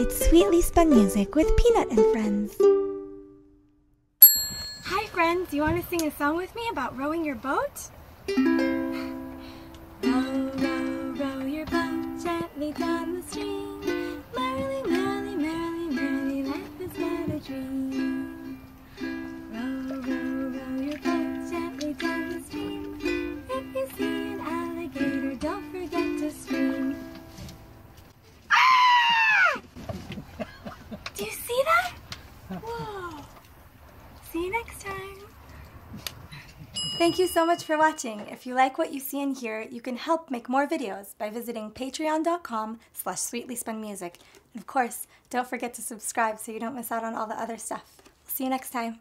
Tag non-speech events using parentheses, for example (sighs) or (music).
It's Sweetly Spun Music with Peanut and Friends. Hi, friends. Do you want to sing a song with me about rowing your boat? (sighs) Row, row, row your boat gently down Do you see that? Whoa. See you next time. Thank you so much for watching. If you like what you see and hear, you can help make more videos by visiting patreon.com slash sweetlyspunmusic. And of course, don't forget to subscribe so you don't miss out on all the other stuff. See you next time.